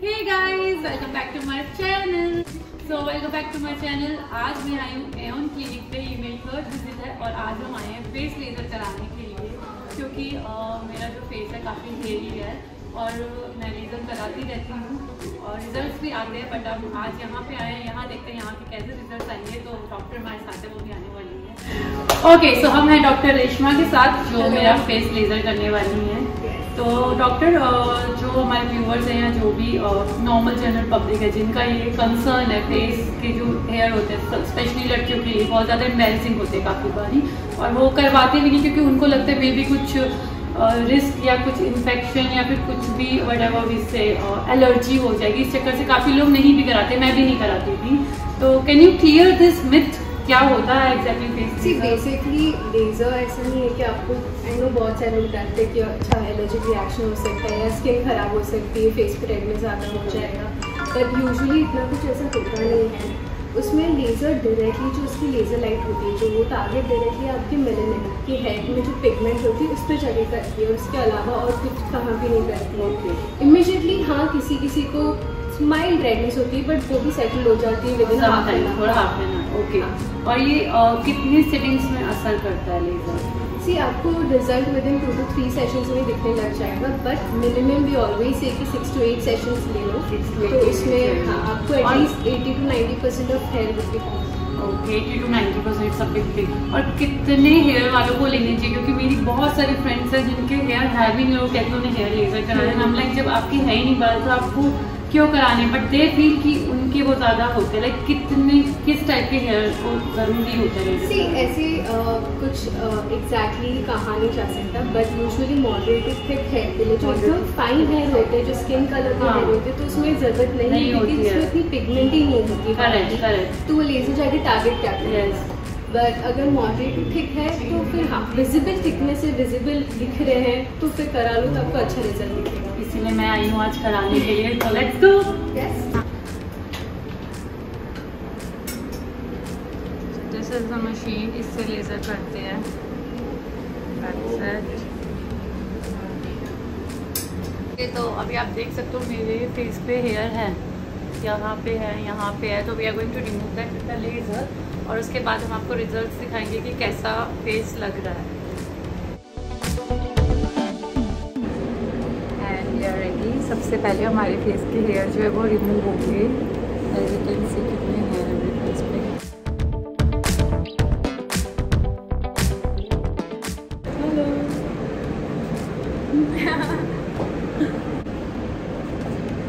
Hey guys, welcome back to my channel. So welcome back to my channel. आज मैं आई हूँ N clinic पे ये मेरी थर्ड विज़िट है और आज हम आए हैं फेस लेजर कराने के लिए क्योंकि मेरा जो फेस है काफ़ी हेवी है और मैं लेजर कराती रहती हूँ और रिजल्ट्स भी आते हैं बट अब आज यहाँ पे आए हैं यहाँ देखते हैं यहाँ के कैसे रिजल्ट्स आएँगे तो डॉक्टर हमारे साथ है वो भी आने वाली ओके सो हम हैं डॉक्टर रेशमा के साथ जो मेरा फेस लेजर करने वाली हैं। तो डॉक्टर जो हमारे व्यूवर्स हैं या जो भी नॉर्मल जनरल पब्लिक है जिनका ये कंसर्न है फेस के जो हेयर होते हैं स्पेशली लड़कियों के लिए बहुत ज़्यादा एम्बेरसिंग होते हैं काफ़ी बारी। और वो करवाते भी नहीं क्योंकि उनको लगता है मे भी कुछ रिस्क या कुछ इन्फेक्शन या फिर कुछ भी वट एवर इससे एलर्जी हो जाएगी। इस चक्कर से काफ़ी लोग नहीं भी कराते मैं भी नहीं कराती थी। तो can you clear this myth क्या होता है एग्जैक्टली फेस सी बेसिकली लेज़र ऐसा नहीं है कि आपको आई नो बहुत सारे लोग डरते हैं कि अच्छा एलर्जिक रिएक्शन हो सकता है या स्किन खराब हो सकती है फेस पर रेडनेस ज़्यादा हो जाएगा। बट यूजुअली इतना कुछ ऐसा होता नहीं है। उसमें लेज़र डायरेक्टली जो उसकी लेज़र लाइट होती है जो वो टारगेट डायरेक्टली आपके मेलेनिन के हेड में जो पिगमेंट होती है उस पर जाके करती है उसके अलावा और कुछ कहाँ भी नहीं करती है। इमिजिएटली हाँ किसी किसी को माइल्ड रेडनेस होती है बट वो भी सेटल हो जाती है विद इन हाफ़ एन थोड़ा हाफ़ एन आवर ओके और ये कितनी सेटिंग्स में असर करता है लेजर सी आपको result within two two three sessions में दिखने लग जाएगा बट मिनिमम भी ऑलवेज से कि सिक्स टू एट सेशंस ले लो। तो इसमें हाँ आपको at least eighty two ninety percent of hair will be okay eighty two ninety percent सब बिग और कितने हेयर वालों को लेने चाहिए? क्योंकि मेरी बहुत सारी फ्रेंड्स हैं जिनके हेयर हैवी नहीं हो कहते उन्हें हेयर लेजर कराना हम लाइक जब आपकी है ही नहीं बाल तो आपको क्यों कराने? बट दे फील कि उनके वो ज़्यादा होते हैं। लाइक कितने किस टाइप के हेयर को ज़रूरी होते हैं सी ऐसे कुछ एग्जैक्टली कहा नहीं जा सकता but usually moderated thick hair के लिए जो एकदम फाइन हेयर होते हैं जो स्किन कलर के हेयर होते हैं तो उसमें ज़रूरत नहीं, होती है। इतनी पिगमेंट ही नहीं होती करेक्ट करेक्ट तो वो लेजर जाके टारगेट क्या बट अगर मॉडरेट थिक है तो फिर हाँ विजिबल थिकनेस से विजिबल दिख रहे हैं तो फिर करा लो तो आपको अच्छा रिज़ल्ट दिखेगा। इसीलिए मैं आई हूँ आज कराने के लिए। तो let's go yes this is the machine इससे लेज़र करते हैं। तो अभी आप देख सकते हो मेरे फेस पे हेयर है। यहाँ पे है यहाँ पे है। तो we are going to remove that laser और उसके बाद हम आपको रिज़ल्ट दिखाएँगे कि कैसा फेस लग रहा है। सबसे पहले हमारे फेस के हेयर जो है वो रिमूव कैन सी कितने हेयर है फेस पे।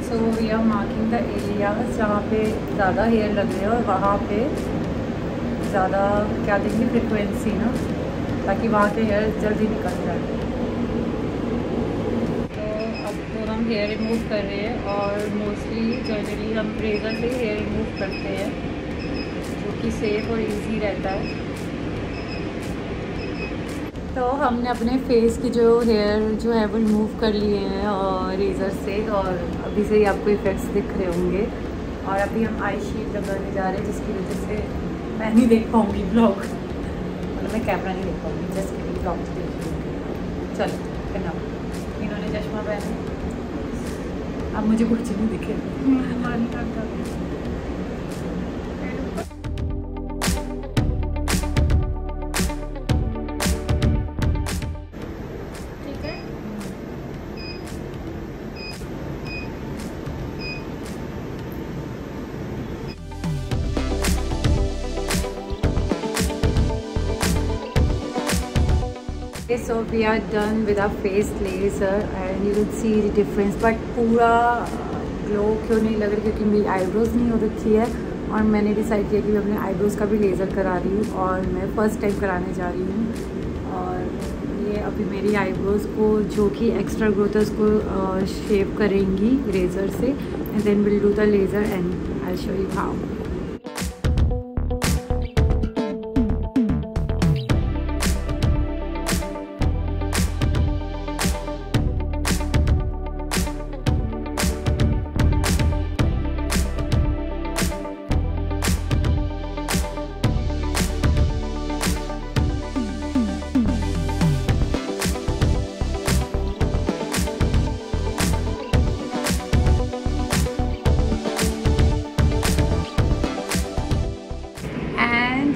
So we are marking the area जहाँ पे ज़्यादा हेयर लग रहे हैं और वहाँ पे ज़्यादा क्या देंगे फ्रिक्वेंसी ना ताकि वहाँ के हेयर जल्दी निकल जाए। तो अब तो हम हेयर रिमूव कर रहे हैं और मोस्टली जनरली हम रेज़र से हेयर रिमूव करते हैं जो कि सेफ़ और इजी रहता है। तो हमने अपने फेस की जो हेयर जो है वो रिमूव कर लिए हैं और रेज़र से और अभी से ही आपको इफ़ेक्ट्स दिख रहे होंगे। और अभी हम आई शीट लगाने जा रहे हैं जिसकी वजह से मैं नहीं देख पाऊँगी ब्लॉग मतलब मैं कैमरा नहीं देख पाऊँगी जस्ट के ब्लॉग देख लूँगी चलो करना इन्होंने चश्मा पहना अब मुझे कुछ नहीं दिखे। So we are done with our face laser and you will see the difference. But पूरा ग्लो क्यों नहीं लग रहा? क्योंकि मेरी आईब्रोज़ नहीं हो रखी है और मैंने डिसाइड किया कि मैं अपने आईब्रोज़ का भी लेज़र करा रही हूँ और मैं फ़र्स्ट टाइम कराने जा रही हूँ। और ये अभी मेरी आईब्रोज़ को, जो कि एक्स्ट्रा ग्रोथ है, उसको शेप करेंगी रेज़र से and then will do the laser and I show you how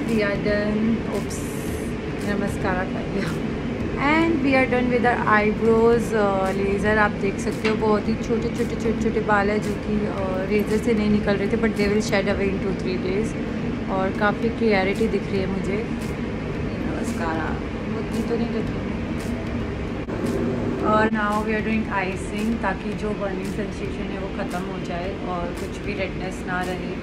are done oops नमस्कार कर दिया and we are done with our eyebrows laser आप देख सकते हो बहुत ही छोटे छोटे छोटे छोटे बाल है जो कि रेजर uh, से नहीं निकल रहे थे but they will shed away in two three days और काफ़ी क्लियरिटी दिख रही है मुझे। नमस्कार उतनी तो नहीं दिख और now we are doing icing ताकि जो बर्निंग सेंसेशन है वो ख़त्म हो जाए और कुछ भी रेडनेस ना रहे।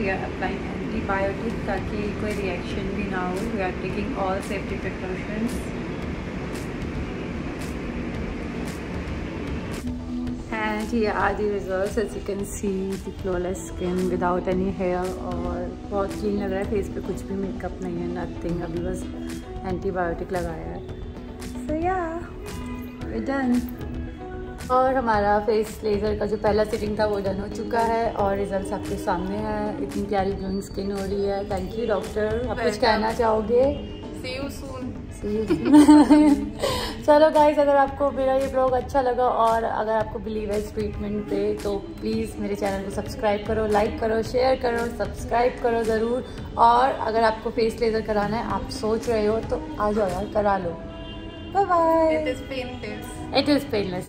वी आर अप्लाइंग एंटीबायोटिक ताकि कोई रिएक्शन भी ना हो। We are taking all safety precautions and here are the results, as you can see, the flawless skin without any hair और बहुत क्लीन लग रहा है। फेस पे कुछ भी मेकअप नहीं है नथिंग अभी बस एंटीबायोटिक लगाया है। सो या डन और हमारा फेस लेज़र का जो पहला सिटिंग था वो डन हो चुका है और रिजल्ट्स आपके सामने है। इतनी प्यारी ग्लोइंग स्किन हो रही है। थैंक यू डॉक्टर आप कुछ कहना चाहोगे? See you soon. चलो गाइस अगर आपको मेरा ये ब्लॉग अच्छा लगा और अगर आपको बिलीव है इस ट्रीटमेंट पे तो प्लीज़ मेरे चैनल को सब्सक्राइब करो लाइक करो शेयर करो सब्सक्राइब करो ज़रूर। और अगर आपको फेस लेज़र कराना है आप सोच रहे हो तो आ जाओ यार करा लो। Bye bye. It is painless.